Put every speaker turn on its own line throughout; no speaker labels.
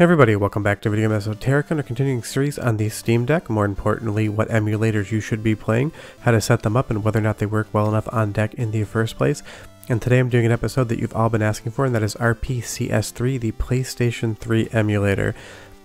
Hey everybody, welcome back to Video Game Esoterica and a continuing series on the Steam Deck, more importantly what emulators you should be playing, how to set them up and whether or not they work well enough on deck in the first place. And today I'm doing an episode that you've all been asking for and that is RPCS3, the PlayStation 3 emulator.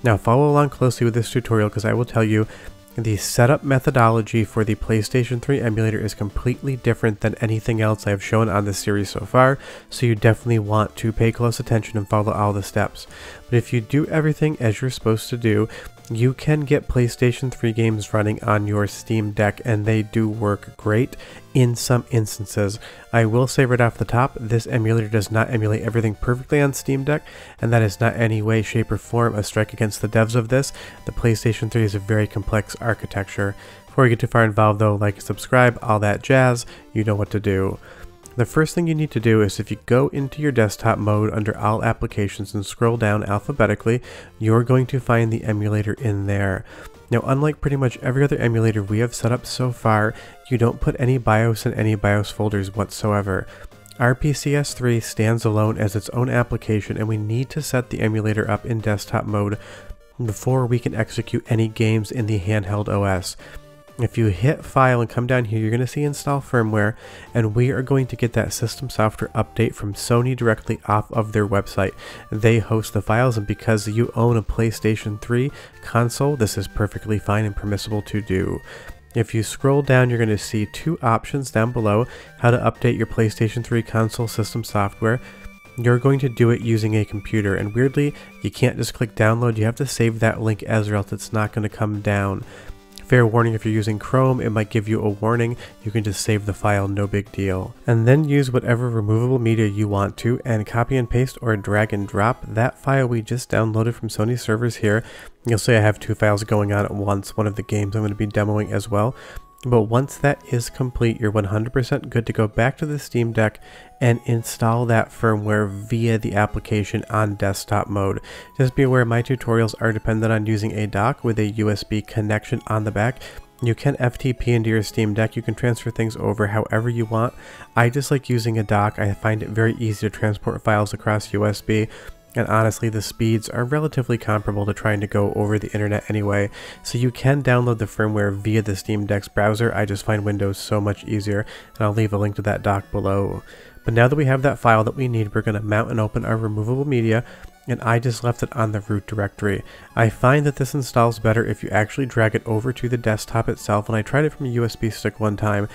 Now follow along closely with this tutorial because I will tell you the setup methodology for the PlayStation 3 emulator is completely different than anything else I have shown on this series so far, so you definitely want to pay close attention and follow all the steps. But if you do everything as you're supposed to do, you can get PlayStation 3 games running on your Steam Deck and they do work great in some instances. I will say right off the top, this emulator does not emulate everything perfectly on Steam Deck and that is not any way, shape, or form a strike against the devs of this. The PlayStation 3 is a very complex architecture. Before you get too far involved though, like, subscribe, all that jazz, you know what to do. The first thing you need to do is if you go into your desktop mode under all applications and scroll down alphabetically, you're going to find the emulator in there. Now unlike pretty much every other emulator we have set up so far, you don't put any BIOS in any BIOS folders whatsoever. RPCS3 stands alone as its own application and we need to set the emulator up in desktop mode before we can execute any games in the handheld OS. If you hit file and come down here, you're going to see install firmware and we are going to get that system software update from Sony directly off of their website. They host the files and because you own a PlayStation 3 console, this is perfectly fine and permissible to do. If you scroll down, you're going to see two options down below, how to update your PlayStation 3 console system software. You're going to do it using a computer, and weirdly, you can't just click download, you have to save that link as or else it's not going to come down. Fair warning if you're using Chrome, it might give you a warning. You can just save the file, no big deal. And then use whatever removable media you want to and copy and paste or drag and drop that file we just downloaded from Sony servers here. You'll see I have two files going on at once, one of the games I'm going to be demoing as well. But once that is complete, you're 100% good to go back to the Steam Deck and install that firmware via the application on desktop mode. Just be aware my tutorials are dependent on using a dock with a USB connection on the back. You can FTP into your Steam Deck, you can transfer things over however you want. I just like using a dock, I find it very easy to transport files across USB and honestly the speeds are relatively comparable to trying to go over the internet anyway, so you can download the firmware via the Steam Deck's browser, I just find Windows so much easier, and I'll leave a link to that dock below. But now that we have that file that we need, we're going to mount and open our removable media, and I just left it on the root directory. I find that this installs better if you actually drag it over to the desktop itself. When I tried it from a USB stick one time,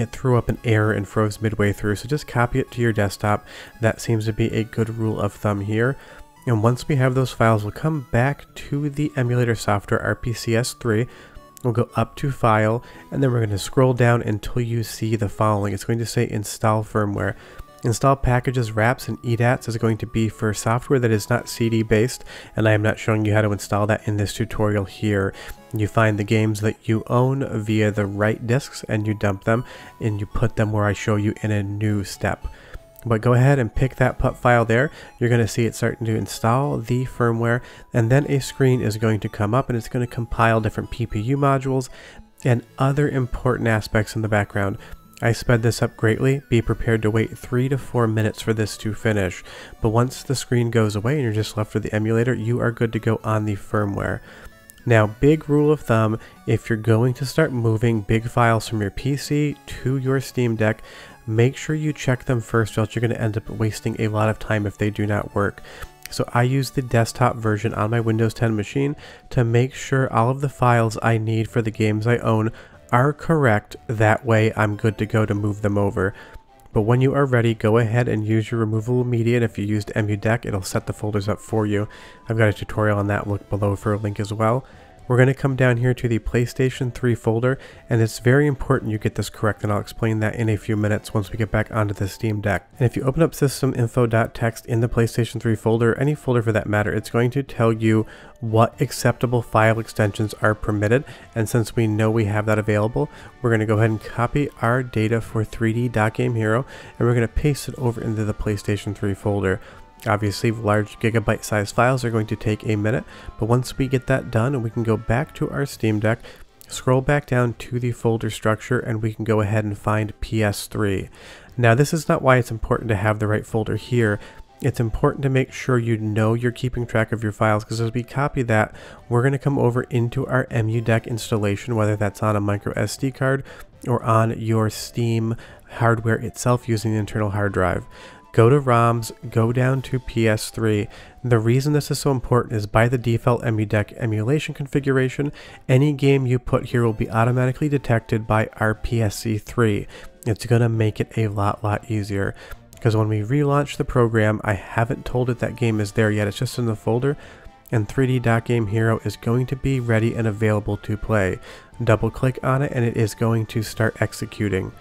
it threw up an error and froze midway through, so just copy it to your desktop. That seems to be a good rule of thumb here. And once we have those files, we'll come back to the emulator software RPCS3. We'll go up to File, and then we're going to scroll down until you see the following. It's going to say Install Firmware. Install packages, RAPs, and EDATs is going to be for software that is not CD based, and I am not showing you how to install that in this tutorial here. You find the games that you own via the right disks and you dump them, and you put them where I show you in a new step. But go ahead and pick that PUP file there. You're going to see it starting to install the firmware, and then a screen is going to come up and it's going to compile different PPU modules and other important aspects in the background. I sped this up greatly, be prepared to wait 3 to 4 minutes for this to finish, but once the screen goes away and you're just left with the emulator, you are good to go on the firmware. Now, big rule of thumb, if you're going to start moving big files from your PC to your Steam Deck, make sure you check them first or else you're going to end up wasting a lot of time if they do not work. So I use the desktop version on my Windows 10 machine to make sure all of the files I need for the games I own are correct, that way I'm good to go to move them over. But when you are ready, go ahead and use your removable media, and if you used EmuDeck, it'll set the folders up for you. I've got a tutorial on that, look below for a link as well. We're going to come down here to the PlayStation 3 folder, and it's very important you get this correct, and I'll explain that in a few minutes once we get back onto the Steam Deck. And if you open up systeminfo.txt in the PlayStation 3 folder, any folder for that matter, it's going to tell you what acceptable file extensions are permitted, and since we know we have that available, we're going to go ahead and copy our data for 3D Dot Game Hero, and we're going to paste it over into the PlayStation 3 folder. Obviously, large gigabyte sized files are going to take a minute, but once we get that done, we can go back to our Steam Deck, scroll back down to the folder structure, and we can go ahead and find PS3. Now, this is not why it's important to have the right folder here. it's important to make sure you know you're keeping track of your files because as we copy that, we're going to come over into our EmuDeck installation, whether that's on a micro SD card or on your Steam hardware itself using the internal hard drive. Go to ROMs, go down to PS3. The reason this is so important is by the default EmuDeck emulation configuration, any game you put here will be automatically detected by RPCS3. It's going to make it a lot, lot easier because when we relaunch the program, I haven't told it that game is there yet, it's just in the folder, and 3D Dot Game Hero is going to be ready and available to play. Double click on it and it is going to start executing.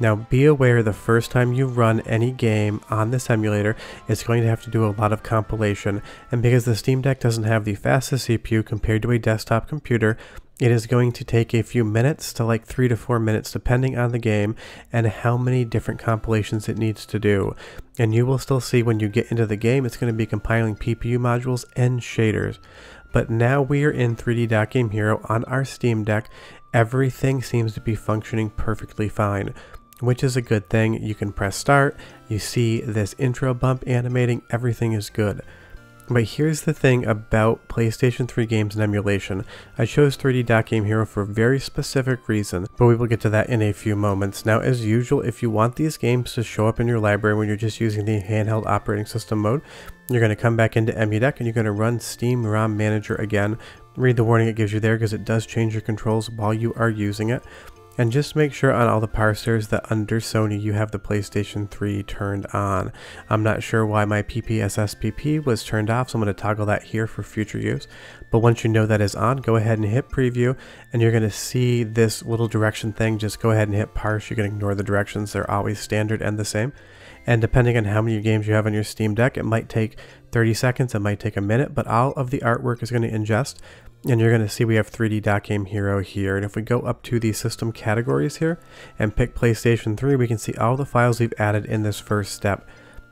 Now be aware the first time you run any game on this emulator, it's going to have to do a lot of compilation, and because the Steam Deck doesn't have the fastest CPU compared to a desktop computer, it is going to take a few minutes to like three to four minutes depending on the game and how many different compilations it needs to do. And you will still see when you get into the game, it's going to be compiling PPU modules and shaders. But now we are in 3D Dot Game Hero on our Steam Deck. Everything seems to be functioning perfectly fine, which is a good thing. You can press start, you see this intro bump animating, everything is good. But here's the thing about PlayStation 3 games and emulation. I chose 3D Dot Game Hero for a very specific reason, but we will get to that in a few moments. Now, as usual, if you want these games to show up in your library when you're just using the handheld operating system mode, you're going to come back into EmuDeck and you're going to run Steam ROM Manager again. Read the warning it gives you there because it does change your controls while you are using it. And just make sure on all the parsers that under Sony you have the PlayStation 3 turned on. I'm not sure why my PPSSPP was turned off, so I'm going to toggle that here for future use. But once you know that is on, go ahead and hit preview, and you're going to see this little direction thing. Just go ahead and hit parse. You can ignore the directions. They're always standard and the same. And depending on how many games you have on your Steam Deck, it might take 30 seconds, it might take a minute, but all of the artwork is going to ingest and you're going to see we have 3D Dot Game Hero here. And if we go up to the system categories here and pick PlayStation 3, we can see all the files we've added in this first step.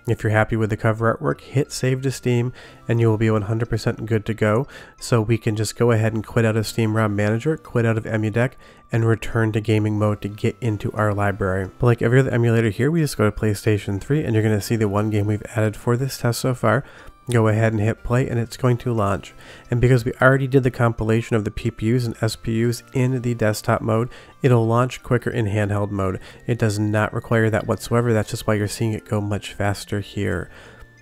If you're happy with the cover artwork, hit save to Steam and you will be 100% good to go. So we can just go ahead and quit out of Steam ROM Manager, quit out of EmuDeck, and return to gaming mode to get into our library. But like every other emulator here, we just go to PlayStation 3 and you're going to see the one game we've added for this test so far, go ahead and hit play and it's going to launch. And because we already did the compilation of the PPUs and SPUs in the desktop mode, it'll launch quicker in handheld mode. It does not require that whatsoever, that's just why you're seeing it go much faster here.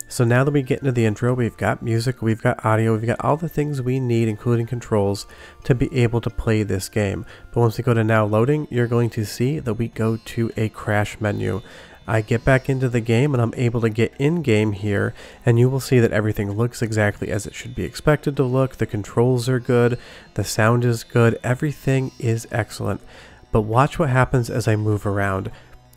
So now that we get into the intro, we've got music, we've got audio, we've got all the things we need, including controls, to be able to play this game. But once we go to now loading, you're going to see that we go to a crash menu. I get back into the game and I'm able to get in game here and you will see that everything looks exactly as it should be expected to look. The controls are good, the sound is good, everything is excellent. But watch what happens as I move around.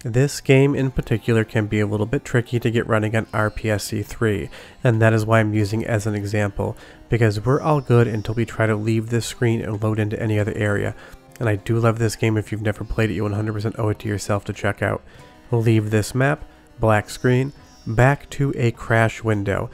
This game in particular can be a little bit tricky to get running on RPCS 3 and that is why I'm using as an example because we're all good until we try to leave this screen and load into any other area. And I do love this game if you've never played it you 100% owe it to yourself to check out leave this map, black screen, back to a crash window.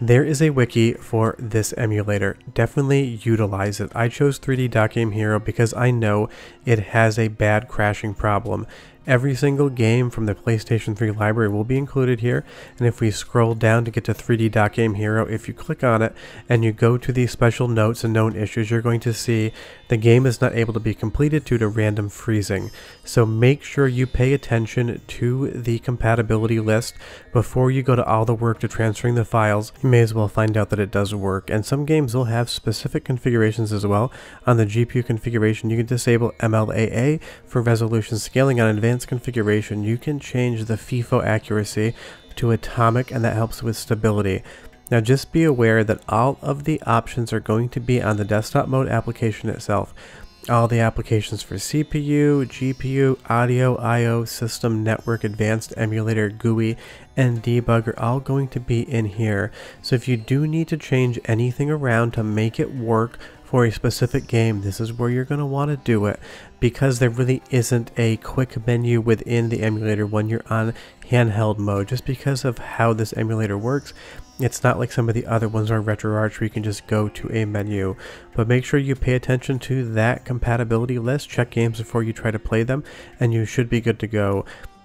There is a wiki for this emulator. Definitely utilize it. I chose 3D Dot Game Hero because I know it has a bad crashing problem. Every single game from the PlayStation 3 library will be included here, and if we scroll down to get to 3D Dot Game Hero, if you click on it and you go to the special notes and known issues, you're going to see the game is not able to be completed due to random freezing. So make sure you pay attention to the compatibility list before you go to all the work to transferring the files. You may as well find out that it does work, and some games will have specific configurations as well. On the GPU configuration, you can disable MLAA for resolution scaling on advanced advanced configuration, you can change the FIFO accuracy to atomic and that helps with stability. Now just be aware that all of the options are going to be on the desktop mode application itself. All the applications for CPU, GPU, audio, I.O., system, network, advanced emulator, GUI, and debug are all going to be in here. So if you do need to change anything around to make it work for a specific game, this is where you're going to want to do it because there really isn't a quick menu within the emulator when you're on handheld mode. Just because of how this emulator works, it's not like some of the other ones on RetroArch where you can just go to a menu. But make sure you pay attention to that compatibility list, check games before you try to play them, and you should be good to go.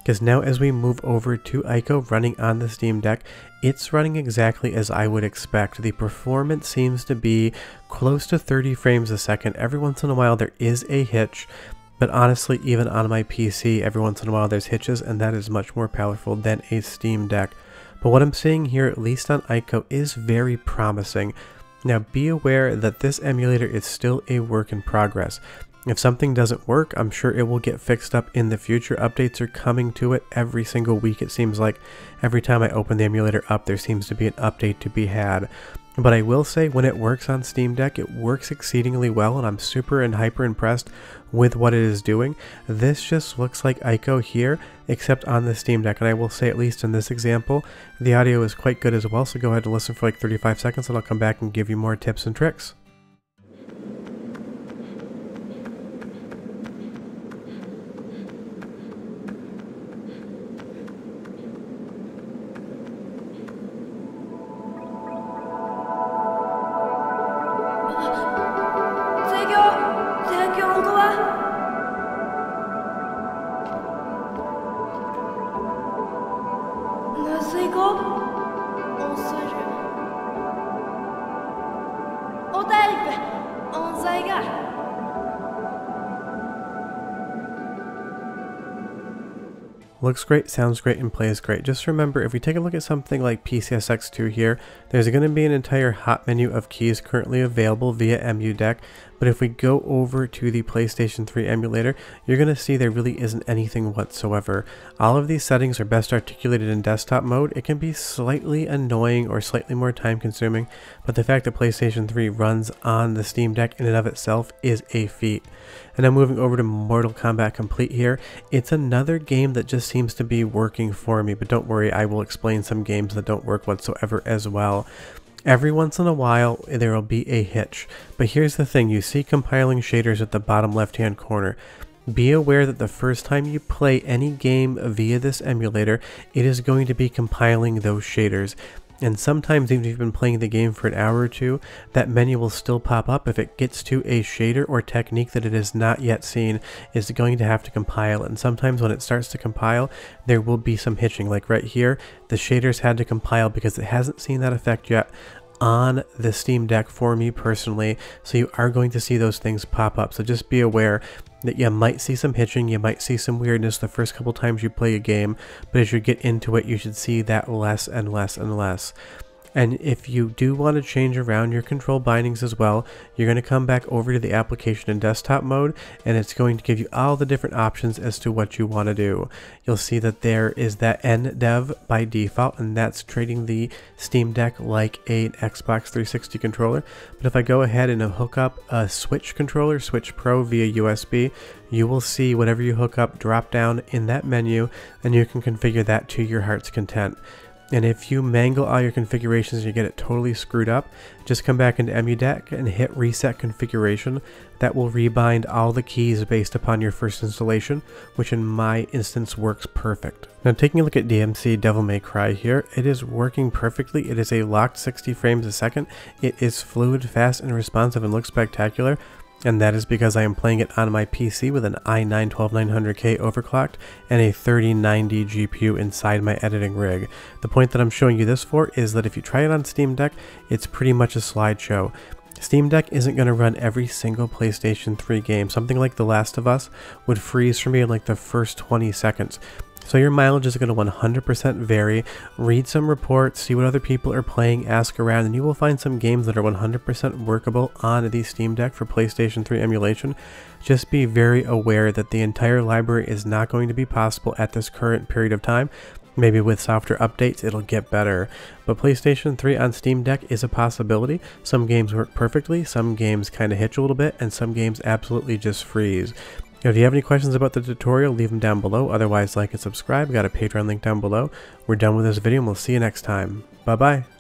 Because now as we move over to Ico running on the Steam Deck, it's running exactly as I would expect. The performance seems to be close to 30 frames a second. Every once in a while there is a hitch, but honestly even on my PC every once in a while there's hitches and that is much more powerful than a Steam Deck. But what I'm seeing here, at least on Ico, is very promising. Now be aware that this emulator is still a work in progress. If something doesn't work, I'm sure it will get fixed up in the future. Updates are coming to it every single week. It seems like every time I open the emulator up, there seems to be an update to be had. But I will say when it works on Steam Deck, it works exceedingly well and I'm super and hyper impressed with what it is doing. This just looks like Ico here, except on the Steam Deck. And I will say, at least in this example, the audio is quite good as well. So go ahead and listen for like 35 seconds and I'll come back and give you more tips and tricks. Looks great, sounds great, and plays great. Just remember, if we take a look at something like PCSX2 here, there's going to be an entire hot menu of keys currently available via EmuDeck, but if we go over to the PlayStation 3 emulator, you're going to see there really isn't anything whatsoever. All of these settings are best articulated in desktop mode. It can be slightly annoying or slightly more time consuming, but the fact that PlayStation 3 runs on the Steam Deck in and of itself is a feat. And now moving over to Mortal Kombat Complete here, it's another game that just seems to be working for me, but don't worry, I will explain some games that don't work whatsoever as well. Every once in a while, there will be a hitch. But here's the thing, you see compiling shaders at the bottom left hand corner. Be aware that the first time you play any game via this emulator, it is going to be compiling those shaders. And sometimes even if you've been playing the game for an hour or two, that menu will still pop up if it gets to a shader or technique that it has not yet seen is going to have to compile. And sometimes when it starts to compile, there will be some hitching. Like right here, the shaders had to compile because it hasn't seen that effect yet on the Steam Deck for me personally, so you are going to see those things pop up. So just be aware that you might see some hitching, you might see some weirdness the first couple times you play a game, but as you get into it, you should see that less and less and less. And if you do want to change around your control bindings as well, you're going to come back over to the application in desktop mode and it's going to give you all the different options as to what you want to do. You'll see that there is that NDEV by default and that's treating the Steam Deck like an Xbox 360 controller. But if I go ahead and hook up a Switch controller, Switch Pro via USB, you will see whatever you hook up drop down in that menu and you can configure that to your heart's content. And if you mangle all your configurations and you get it totally screwed up, just come back into EmuDeck and hit reset configuration. That will rebind all the keys based upon your first installation, which in my instance works perfect. Now taking a look at DMC Devil May Cry here, it is working perfectly. It is a locked 60 frames a second. It is fluid, fast, and responsive and looks spectacular and that is because I am playing it on my PC with an i9-12900K overclocked and a 3090 GPU inside my editing rig. The point that I'm showing you this for is that if you try it on Steam Deck, it's pretty much a slideshow. Steam Deck isn't going to run every single PlayStation 3 game. Something like The Last of Us would freeze for me in like the first 20 seconds. So your mileage is going to 100% vary. Read some reports, see what other people are playing, ask around, and you will find some games that are 100% workable on the Steam Deck for PlayStation 3 emulation. Just be very aware that the entire library is not going to be possible at this current period of time. Maybe with software updates it'll get better. But PlayStation 3 on Steam Deck is a possibility. Some games work perfectly, some games kind of hitch a little bit, and some games absolutely just freeze. If you have any questions about the tutorial, leave them down below. Otherwise, like and subscribe. Got a Patreon link down below. We're done with this video and we'll see you next time. Bye bye.